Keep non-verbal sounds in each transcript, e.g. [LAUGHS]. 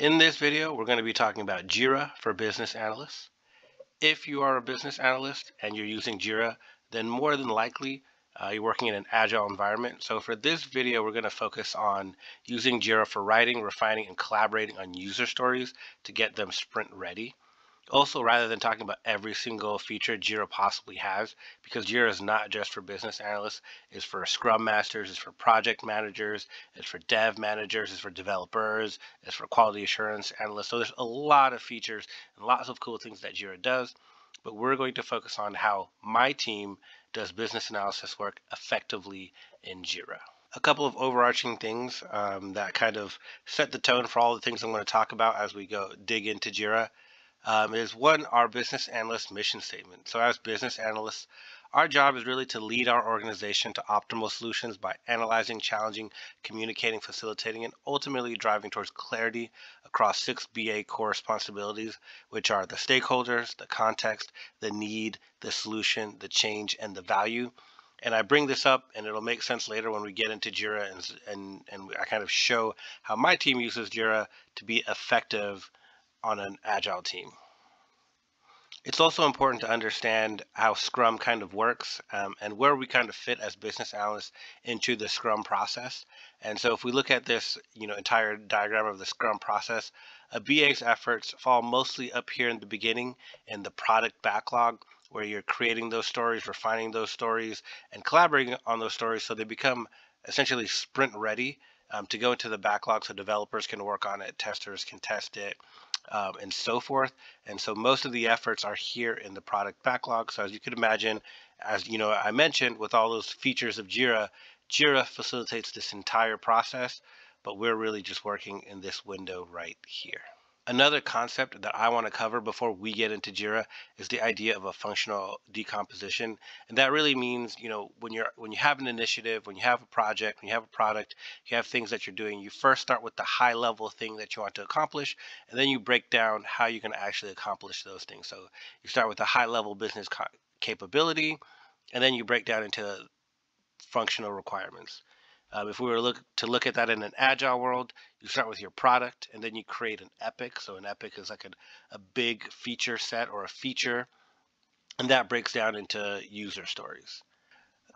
In this video, we're going to be talking about Jira for business analysts. If you are a business analyst and you're using Jira, then more than likely uh, you're working in an agile environment. So for this video, we're going to focus on using Jira for writing, refining, and collaborating on user stories to get them sprint ready. Also, rather than talking about every single feature Jira possibly has, because Jira is not just for business analysts, it's for Scrum Masters, it's for project managers, it's for dev managers, it's for developers, it's for quality assurance analysts. So there's a lot of features and lots of cool things that Jira does, but we're going to focus on how my team does business analysis work effectively in Jira a couple of overarching things um, that kind of set the tone for all the things I'm going to talk about as we go dig into Jira um, is one, our business analyst mission statement. So, as business analysts, our job is really to lead our organization to optimal solutions by analyzing, challenging, communicating, facilitating, and ultimately driving towards clarity across six BA core responsibilities, which are the stakeholders, the context, the need, the solution, the change, and the value. And I bring this up, and it'll make sense later when we get into Jira and, and, and I kind of show how my team uses Jira to be effective on an agile team. It's also important to understand how Scrum kind of works um, and where we kind of fit as business analysts into the Scrum process. And so if we look at this, you know, entire diagram of the Scrum process, a BA's efforts fall mostly up here in the beginning in the product backlog where you're creating those stories, refining those stories, and collaborating on those stories so they become essentially sprint ready um, to go into the backlog so developers can work on it, testers can test it, um, and so forth. And so most of the efforts are here in the product backlog. So as you could imagine, as you know, I mentioned with all those features of Jira, Jira facilitates this entire process, but we're really just working in this window right here. Another concept that I want to cover before we get into Jira is the idea of a functional decomposition. And that really means, you know, when you're when you have an initiative, when you have a project, when you have a product, you have things that you're doing, you first start with the high level thing that you want to accomplish, and then you break down how you're going to actually accomplish those things. So you start with the high level business capability, and then you break down into functional requirements. Um, if we were look, to look at that in an agile world, you start with your product and then you create an epic. So an epic is like a, a big feature set or a feature, and that breaks down into user stories.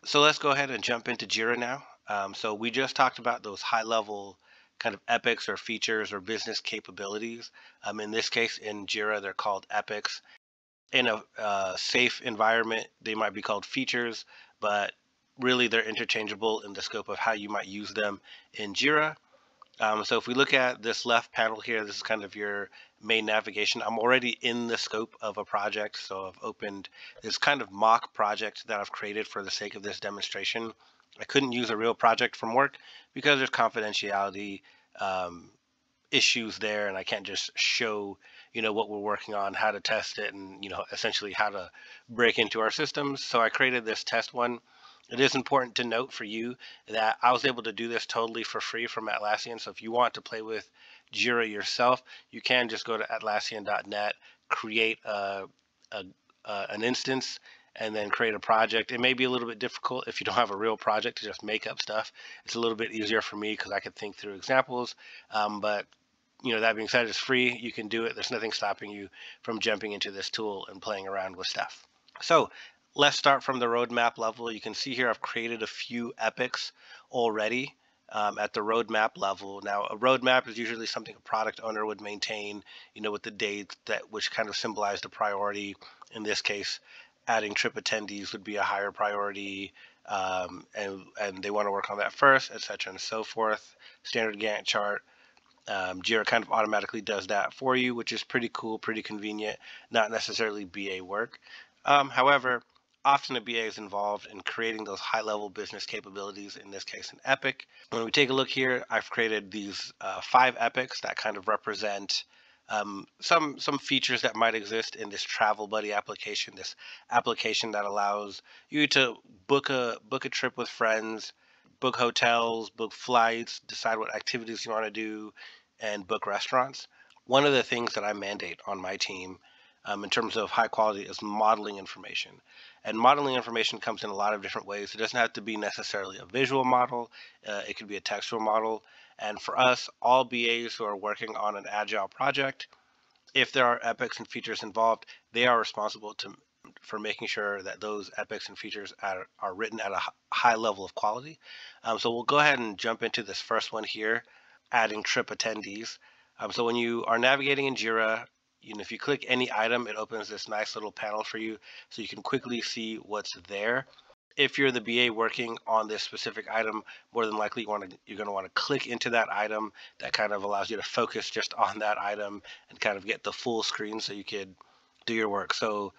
So let's go ahead and jump into Jira now. Um, so we just talked about those high level kind of epics or features or business capabilities. Um, in this case, in Jira, they're called epics. In a uh, SAFe environment, they might be called features, but really they're interchangeable in the scope of how you might use them in Jira. Um, so if we look at this left panel here, this is kind of your main navigation. I'm already in the scope of a project, so I've opened this kind of mock project that I've created for the sake of this demonstration. I couldn't use a real project from work because there's confidentiality um, issues there, and I can't just show you know what we're working on, how to test it, and you know essentially how to break into our systems. So I created this test one it is important to note for you that I was able to do this totally for free from Atlassian. So if you want to play with Jira yourself, you can just go to Atlassian.net, create a, a, an instance, and then create a project. It may be a little bit difficult if you don't have a real project to just make up stuff. It's a little bit easier for me because I could think through examples. Um, but you know, that being said, it's free. You can do it. There's nothing stopping you from jumping into this tool and playing around with stuff. So let's start from the roadmap level. You can see here I've created a few epics already um, at the roadmap level. Now, a roadmap is usually something a product owner would maintain, you know, with the dates that which kind of symbolize the priority. In this case, adding trip attendees would be a higher priority, um, and and they want to work on that first, etc. and so forth. Standard Gantt chart. Um, Jira kind of automatically does that for you, which is pretty cool, pretty convenient, not necessarily BA work. Um, however, often a BA is involved in creating those high level business capabilities, in this case, an epic. When we take a look here, I've created these uh, five epics that kind of represent um, some some features that might exist in this travel buddy application this application that allows you to book a book a trip with friends book hotels book flights decide what activities you want to do and book restaurants one of the things that i mandate on my team um, in terms of high quality is modeling information. And modeling information comes in a lot of different ways. It doesn't have to be necessarily a visual model. Uh, it could be a textual model. And for us, all BAs who are working on an agile project, if there are epics and features involved, they are responsible to for making sure that those epics and features are, are written at a high level of quality. Um, so we'll go ahead and jump into this first one here, adding trip attendees. Um, so when you are navigating in Jira, you know, if you click any item, it opens this nice little panel for you so you can quickly see what's there. If you're the BA working on this specific item, more than likely you want to, you're going to want to click into that item. That kind of allows you to focus just [LAUGHS] on that item and kind of get the full screen so you could do your work. So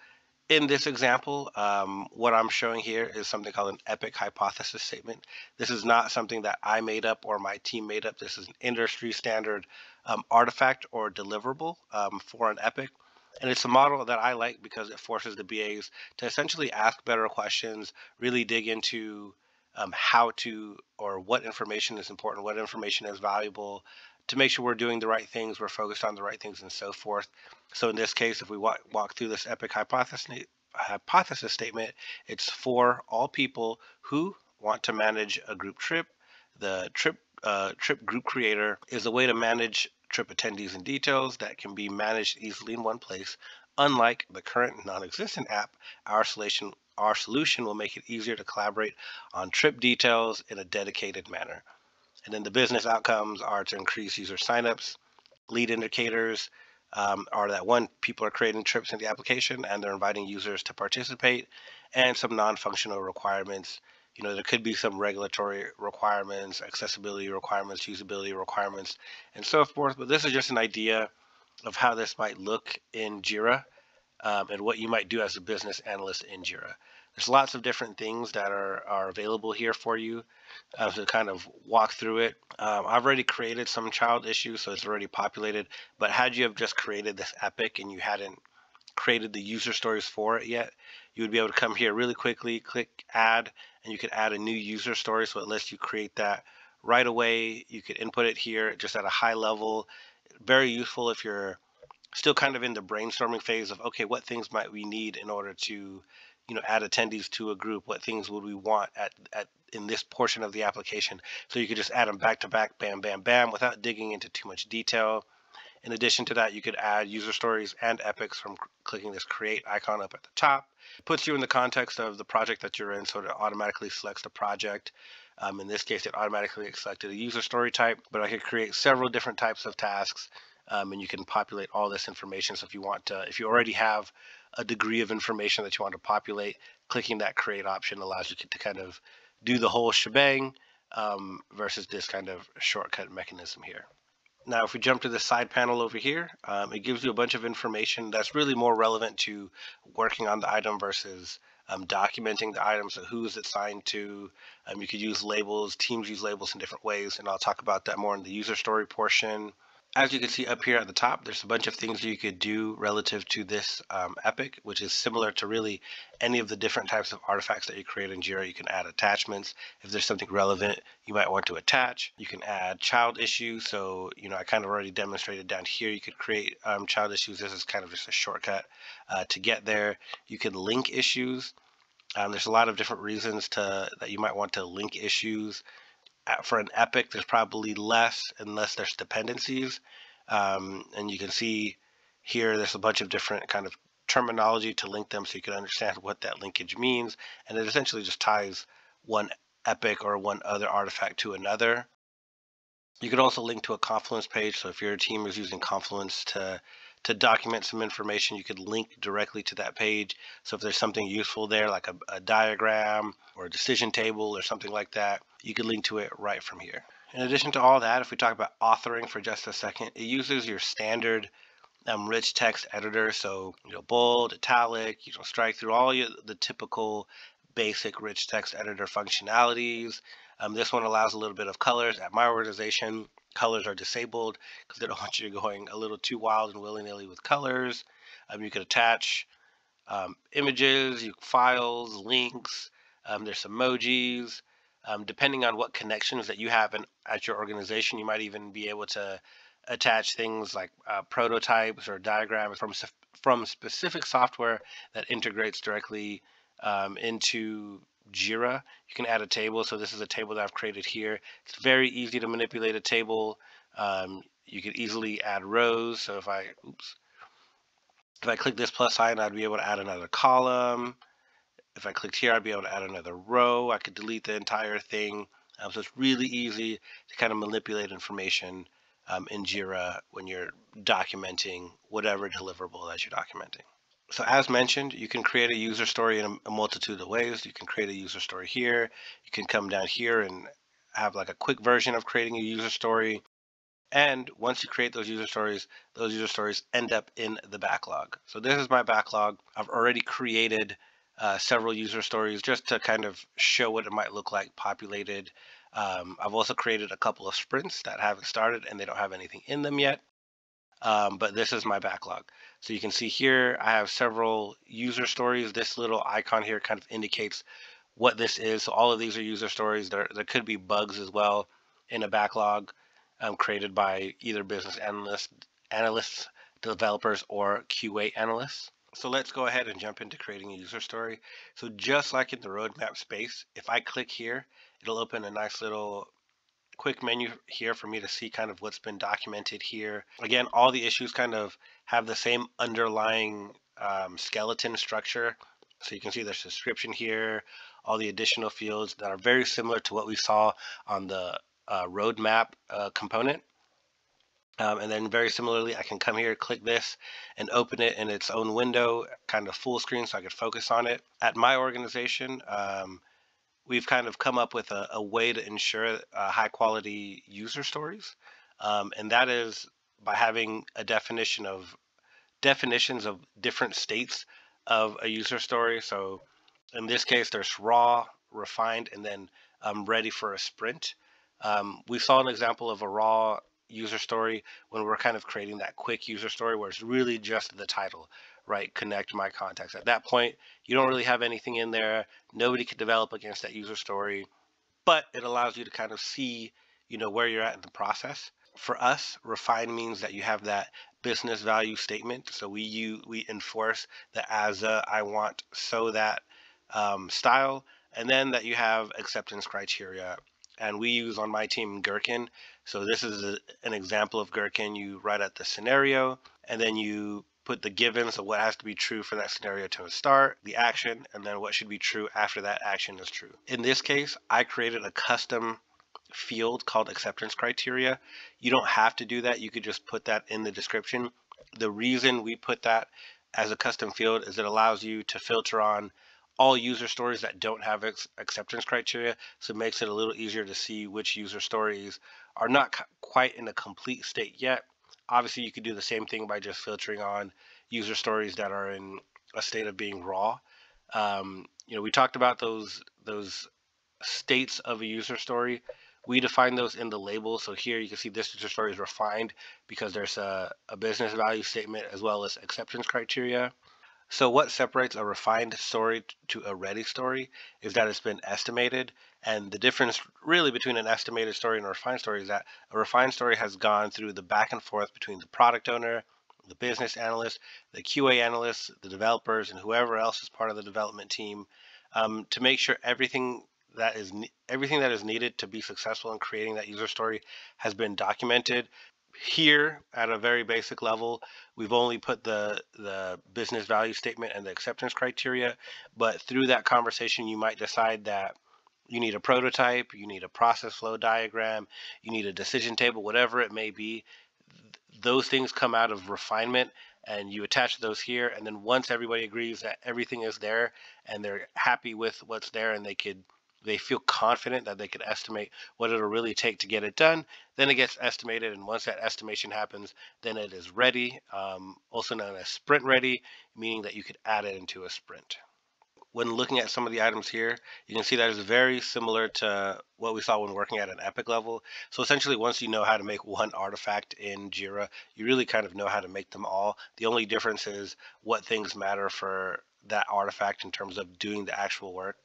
in this example, um, what I'm showing here is something called an epic hypothesis statement. This is not something that I made up or my team made up. This is an industry standard um, artifact or deliverable um, for an epic. And it's a model that I like because it forces the BAs to essentially ask better questions, really dig into um, how to or what information is important, what information is valuable, to make sure we're doing the right things, we're focused on the right things, and so forth. So in this case, if we walk, walk through this epic hypothesis, hypothesis statement, it's for all people who want to manage a group trip. The trip uh, trip group creator is a way to manage trip attendees and details that can be managed easily in one place. Unlike the current non-existent app, our solution our solution will make it easier to collaborate on trip details in a dedicated manner. And then the business outcomes are to increase user signups. Lead indicators um, are that one, people are creating trips in the application and they're inviting users to participate, and some non-functional requirements. You know, there could be some regulatory requirements, accessibility requirements, usability requirements, and so forth. But this is just an idea of how this might look in Jira um, and what you might do as a business analyst in Jira. There's lots of different things that are, are available here for you uh, to kind of walk through it. Um, I've already created some child issues, so it's already populated. But had you have just created this epic and you hadn't created the user stories for it yet, you would be able to come here really quickly, click add, and you could add a new user story. So it lets you create that right away. You could input it here just at a high level. Very useful if you're still kind of in the brainstorming phase of, okay, what things might we need in order to you know add attendees to a group? What things would we want at, at in this portion of the application? So you could just add them back to back bam bam bam without digging into too much detail. In addition to that you could add user stories and epics from clicking this create icon up at the top. It puts you in the context of the project that you're in so it automatically selects the project. Um, in this case it automatically selected a user story type but I could create several different types of tasks um, and you can populate all this information. So if you want to, if you already have a degree of information that you want to populate, clicking that create option allows you to kind of do the whole shebang um, versus this kind of shortcut mechanism here. Now, if we jump to the side panel over here, um, it gives you a bunch of information that's really more relevant to working on the item versus um, documenting the item. So who is it signed to? Um, you could use labels. Teams use labels in different ways, and I'll talk about that more in the user story portion as you can see up here at the top, there's a bunch of things you could do relative to this um, epic, which is similar to really any of the different types of artifacts that you create in Jira. You can add attachments. If there's something relevant you might want to attach, you can add child issues. So, you know, I kind of already demonstrated down here, you could create um, child issues. This is kind of just a shortcut uh, to get there. You can link issues. Um, there's a lot of different reasons to that you might want to link issues for an epic, there's probably less unless there's dependencies. Um, and you can see here, there's a bunch of different kind of terminology to link them so you can understand what that linkage means. And it essentially just ties one epic or one other artifact to another. You could also link to a Confluence page. So if your team is using Confluence to to document some information, you could link directly to that page. So if there's something useful there, like a, a diagram or a decision table or something like that, you could link to it right from here. In addition to all that, if we talk about authoring for just a second, it uses your standard um, rich text editor. So, you know, bold, italic, you know, strike through all your, the typical basic rich text editor functionalities. Um, this one allows a little bit of colors. At my organization, colors are disabled because they don't [LAUGHS] want you going a little too wild and willy-nilly with colors. Um, you can attach um, images, you, files, links. Um, there's emojis. Um, depending on what connections that you have in, at your organization, you might even be able to attach things like uh, prototypes or diagrams from from specific software that integrates directly um, into Jira, you can add a table. So this is a table that I've created here. It's very easy to manipulate a table. Um, you can easily add rows. So if I, oops, if I click this plus sign, I'd be able to add another column. If I clicked here, I'd be able to add another row. I could delete the entire thing. Um, so it's really easy to kind of manipulate information um, in Jira when you're documenting whatever deliverable that you're documenting. So as mentioned, you can create a user story in a, multitude of ways. You can create a user story here. You can come down here and have like a quick version of creating a user story. And once you create those user stories, those user stories end up in the backlog. So this is my backlog. I've already created uh, several user stories just to kind of show what it might look like populated. Um, I've also created a couple of sprints that haven't started and they don't have anything in them yet. Um, but this is my backlog. So you can see here, I have several user stories. This little icon here kind of indicates what this is. So all of these are user stories. There, there could be bugs as well in a backlog um, created by either business analysts, analysts, developers, or QA analysts. So let's go ahead and jump into creating a user story. So just like in the roadmap space, if I click here, it'll open a nice little quick menu here for me to see kind of what's been documented here. Again, all the issues kind of have the same underlying um, skeleton structure. So you can see there's description here, all the additional fields that are very similar to what we saw on the uh, roadmap uh, component. Um, and then very similarly, I can come here, click this, and open it in its own window, kind of full screen so I could focus on it. At my organization, um, we've kind of come up with a, a way to ensure uh, high quality user stories. Um, and that is by having a definition of definitions of different states of a user story. So in this case, there's raw, refined, and then um, ready for a sprint. Um, we saw an example of a raw user story when we're kind of creating that quick user story where it's really just the title, right? Connect my contacts. At that point, you don't really have anything in there. Nobody could develop against that user story, but it allows you to kind of see, you know, where you're at in the process. For us, refine means that you have that business value statement. So we you we enforce the as a I want so that um, style, and then that you have acceptance criteria and we use on my team Gherkin. So this is a, an example of Gherkin. You write out the scenario, and then you put the givens of what has to be true for that scenario to start, the action, and then what should be true after that action is true. In this case, I created a custom field called acceptance criteria. You don't have to do that. You could just put that in the description. The reason we put that as a custom field is it allows you to filter on all user stories that don't have acceptance criteria. So it makes it a little easier to see which user stories are not quite in a complete state yet. Obviously, you could do the same thing by just filtering on user stories that are in a state of being raw. Um, you know, we talked about those those states of a user story. We define those in the label. So here you can see this user story is refined because there's a, a business value statement as well as acceptance criteria. So what separates a refined story to a ready story is that it's been estimated. And the difference really between an estimated story and a refined story is that a refined story has gone through the back and forth between the product owner, the business analyst, the QA analysts, the developers, and whoever else is part of the development team um, to make sure everything that is everything that is needed to be successful in creating that user story has been documented. Here at a very basic level we've only put the the business value statement and the acceptance criteria but through that conversation you might decide that you need a prototype you need a process flow diagram you need a decision table whatever it may be those things come out of refinement and you attach those here and then once everybody agrees that everything is there and they're happy with what's there and they could they feel confident that they could estimate what it'll really take to get it done. Then it gets estimated, and once that estimation happens, then it is ready, um, also known as sprint ready, meaning that you could add it into a sprint. When looking at some of the items here, you can see that it's very similar to what we saw when working at an epic level. So essentially, once you know how to make one artifact in Jira, you really kind of know how to make them all. The only difference is what things matter for that artifact in terms of doing the actual work.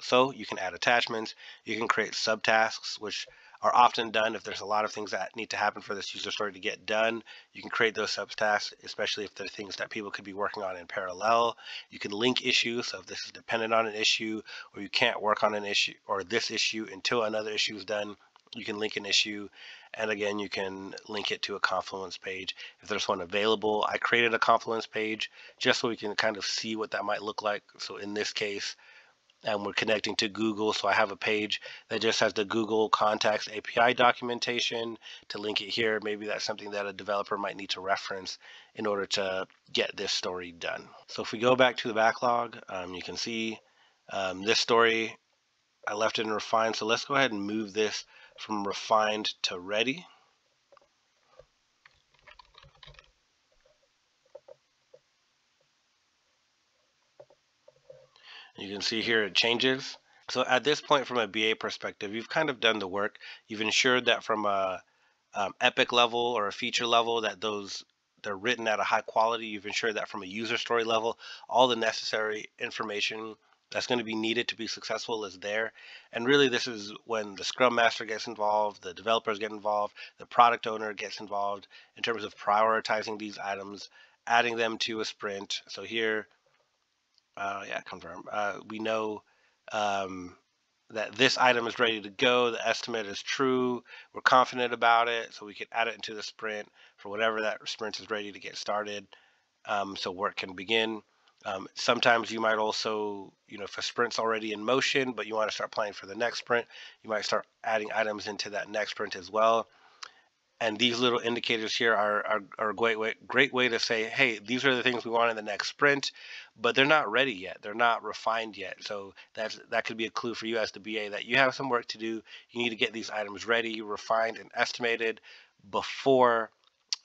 So you can add attachments, you can create subtasks, which are often done. If there's a lot of things that need to happen for this user story to get done, you can create those subtasks, especially if they're things that people could be working on in parallel. You can link issues. So if this is dependent on an issue or you can't work on an issue or this issue until another issue is done, you can link an issue and again you can link it to a confluence page if there's one available i created a confluence page just so we can kind of see what that might look like so in this case and we're connecting to Google. So I have a page that just has the Google Contacts API documentation to link it here. Maybe that's something that a developer might need to reference in order to get this story done. So if we go back to the backlog, um, you can see um, this story, I left it in refined. So let's go ahead and move this from refined to ready. You can see here it changes. So at this point from a BA perspective, you've kind of done the work. You've ensured that from a um, epic level or a feature level that those they're written at a high quality. You've ensured that from a user story level, all the necessary information that's going to be needed to be successful is there. And really, this is when the Scrum Master gets involved, the developers get involved, the product owner gets involved in terms of prioritizing these items, adding them to a sprint. So here, uh, yeah, confirm. Uh, we know um, that this item is ready to go. The estimate is true. We're confident about it, so we can add it into the sprint for whatever that sprint is ready to get started. Um, so work can begin. Um, sometimes you might also, you know, if a sprint's already in motion, but you want to start planning for the next sprint, you might start adding items into that next sprint as well and these little indicators here are, are, are, a great way, great way to say, hey, these are the things we want in the next sprint, but they're not ready yet. They're not refined yet. So that's that could be a clue for you as the BA that you have some work to do. You need to get these items ready, refined, and estimated before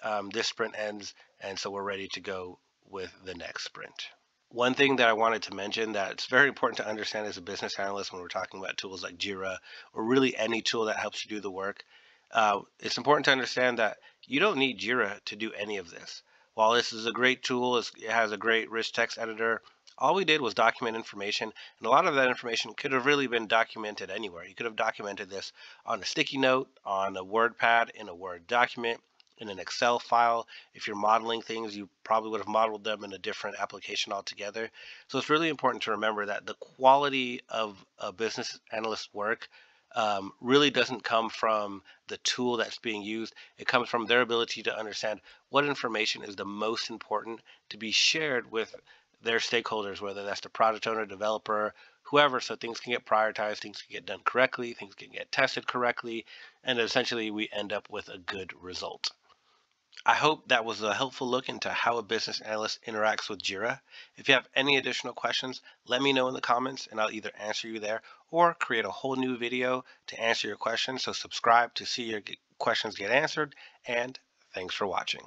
um, this sprint ends, and so we're ready to go with the next sprint. One thing that I wanted to mention that it's very important to understand as a business analyst when we're talking about tools like Jira or really any tool that helps you do the work uh, it's important to understand that you don't need Jira to do any of this. While this is a great tool, it has a great rich text editor, all we did was document information, and a lot of that information could have really been documented anywhere. You could have documented this on a sticky note, on a WordPad, in a Word document, in an Excel file. If you're modeling things, you probably would have modeled them in a different application altogether. So it's really important to remember that the quality of a business analyst work um, really doesn't come from the tool that's being used. It comes from their ability to understand what information is the most important to be shared with their stakeholders, whether that's the product owner, developer, whoever, so things can get prioritized, things can get done correctly, things can get tested correctly, and essentially we end up with a good result. I hope that was a helpful look into how a business analyst interacts with Jira. If you have any additional questions, let me know in the comments and I'll either answer you there or create a whole new video to answer your questions. So subscribe to see your questions get answered and thanks for watching.